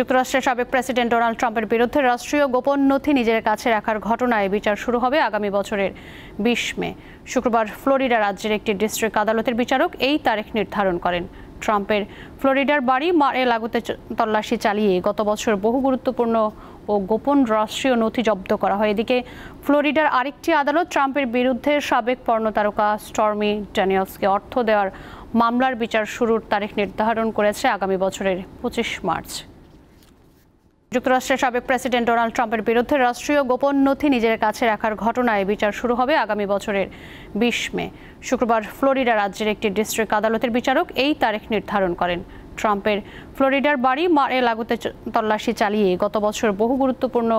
যুক্তরাষ্ট্রের সাবেক president Donald ট্রাম্পের বিরুদ্ধে রাষ্ট্রীয় গোপন নথি নিজের কাছে রাখার ঘটনায় বিচার শুরু হবে আগামী বছরের বিশ মে। শুক্রবার ফ্লোরিডা রাজ্যের একটি ডিস্ট্রিক্ট আদালতের বিচারক এই তারিখ নির্ধারণ করেন। ট্রাম্পের ফ্লোরিডার বাড়ি মারে লাগুতে তল্লাশি চালিয়ে গত বছর বহু গুরুত্বপূর্ণ ও গোপন রাষ্ট্রীয় নথি জব্দ করা হয়। এদিকে ফ্লোরিডার আরেকটি আদালত ট্রাম্পের বিরুদ্ধে সাবেক পর্ণতারকা স্টর্মি ড্যানিয়েলসকে অর্থ দেওয়ার মামলার বিচার শুরুর তারিখ নির্ধারণ করেছে আগামী বছরের পঁচিশ মার্চ। যুক্তরাষ্ট্রের সাবেক প্রেসিডেন্ট ডোনাল্ড ট্রাম্পের বিরুদ্ধে রাষ্ট্রীয় গোপন নথি নিজের কাছে রাখার ঘটনায় বিচার শুরু হবে আগামী বছরের বিশ মে। শুক্রবার ফ্লোরিডা রাজ্যের একটি ডিস্ট্রিক্ট আদালতের বিচারক এই তারিখ নির্ধারণ করেন। ট্রাম্পের ফ্লোরিডার বাড়ি মারে লাগুতে তল্লাশি চালিয়ে গত বছর বহু গুরুত্বপূর্ণ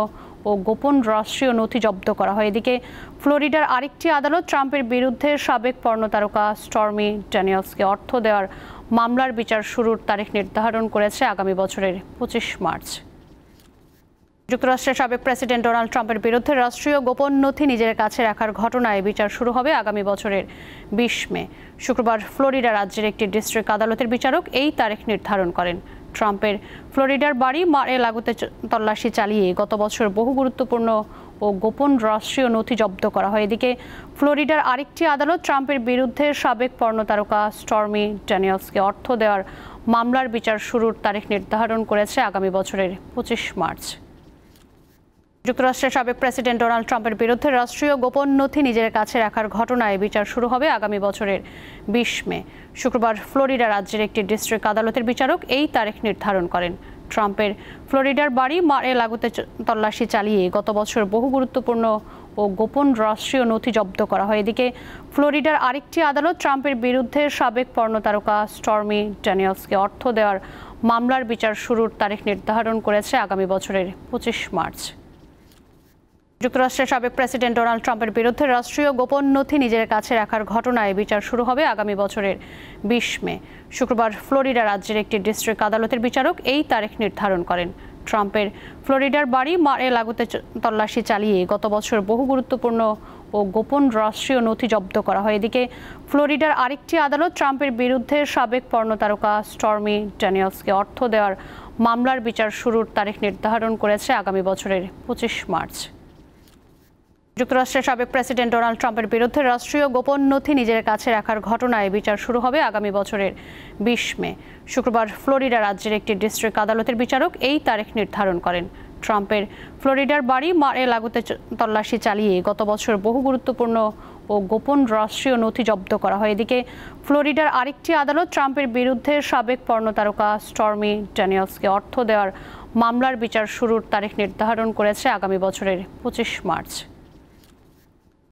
ও গোপন রাষ্ট্রীয় নথি জব্দ করা হয়। এদিকে ফ্লোরিডার আরেকটি আদালত ট্রাম্পের বিরুদ্ধে সাবেক পর্ণতারকা স্টর্মি ড্যানিয়েলসকে অর্থ দেওয়ার মামলার বিচার শুরুর তারিখ নির্ধারণ করেছে আগামী বছরের পঁচিশ মার্চ। যুক্তরাষ্ট্রের সাবেক প্রেসিডেন্ট ডোনাল্ড ট্রাম্পের বিরুদ্ধে রাষ্ট্রীয় গোপন নথি নিজের কাছে রাখার ঘটনায় বিচার শুরু হবে আগামী বছরের বিশ মে। শুক্রবার ফ্লোরিডা রাজ্যের একটি ডিস্ট্রিক্ট আদালতের বিচারক এই তারিখ নির্ধারণ করেন। ট্রাম্পের ফ্লোরিডার বাড়ি মারে লাগুতে তল্লাশি চালিয়ে গত বছর বহু গুরুত্বপূর্ণ ও গোপন রাষ্ট্রীয় নথি জব্দ করা হয়। এদিকে ফ্লোরিডার আরেকটি আদালত ট্রাম্পের বিরুদ্ধে সাবেক পর্ণতারকা স্টর্মি ড্যানিয়েলসকে অর্থ দেওয়ার মামলার বিচার শুরুর তারিখ নির্ধারণ করেছে আগামী বছরের পঁচিশ মার্চ। যুক্তরাষ্ট্রের সাবেক প্রেসিডেন্ট ডোনাল্ড ট্রাম্পের বিরুদ্ধে রাষ্ট্রীয় গোপন নথি নিজের কাছে রাখার ঘটনায় বিচার শুরু হবে আগামী বছরের বিশ মে। শুক্রবার ফ্লোরিডা রাজ্যের একটি ডিস্ট্রিক্ট আদালতের বিচারক এই তারিখ নির্ধারণ করেন। ট্রাম্পের ফ্লোরিডার বাড়ি মারে লাগুতে তল্লাশি চালিয়ে গত বছর বহু গুরুত্বপূর্ণ ও গোপন রাষ্ট্রীয় নথি জব্দ করা হয়। এদিকে ফ্লোরিডার আরেকটি আদালত ট্রাম্পের বিরুদ্ধে সাবেক পর্ণতারকা স্টর্মি ড্যানিয়েলসকে অর্থ দেওয়ার মামলার বিচার শুরুর তারিখ নির্ধারণ করেছে আগামী বছরের পঁচিশ মার্চ। যুক্তরাষ্ট্রের সাবেক প্রেসিডেন্ট ডোনাল্ড ট্রাম্পের বিরুদ্ধে রাষ্ট্রীয় গোপন নথি নিজের কাছে রাখার ঘটনায় বিচার শুরু হবে আগামী বছরের বিশ মে। শুক্রবার ফ্লোরিডা রাজ্যের একটি ডিস্ট্রিক্ট আদালতের বিচারক এই তারিখ নির্ধারণ করেন। ট্রাম্পের ফ্লোরিডার বাড়ি মারে লাগুতে তল্লাশি চালিয়ে গত বছর বহু গুরুত্বপূর্ণ ও গোপন রাষ্ট্রীয় নথি জব্দ করা হয়। এদিকে ফ্লোরিডার আরেকটি আদালত ট্রাম্পের বিরুদ্ধে সাবেক পর্ণতারকা স্টর্মি ড্যানিয়েলসকে অর্থ দেওয়ার মামলার বিচার শুরুর তারিখ নির্ধারণ করেছে আগামী বছরের পঁচিশ মার্চ। যুক্তরাষ্ট্রের সাবেক প্রেসিডেন্ট ডোনাল্ড ট্রাম্পের বিরুদ্ধে রাষ্ট্রীয় গোপন নথি নিজের কাছে রাখার ঘটনায় বিচার শুরু হবে আগামী বছরের বিশ মে। শুক্রবার ফ্লোরিডা রাজ্যের একটি ডিস্ট্রিক্ট আদালতের বিচারক এই তারিখ নির্ধারণ করেন। ট্রাম্পের ফ্লোরিডার বাড়ি মারে লাগুতে তল্লাশি চালিয়ে গত বছর বহু গুরুত্বপূর্ণ ও গোপন রাষ্ট্রীয় নথি জব্দ করা হয়। এদিকে ফ্লোরিডার আরেকটি আদালত ট্রাম্পের বিরুদ্ধে সাবেক পর্ণতারকা স্টর্মি ড্যানিয়েলসকে অর্থ দেওয়ার মামলার বিচার শুরুর তারিখ নির্ধারণ করেছে আগামী বছরের পঁচিশ মার্চ।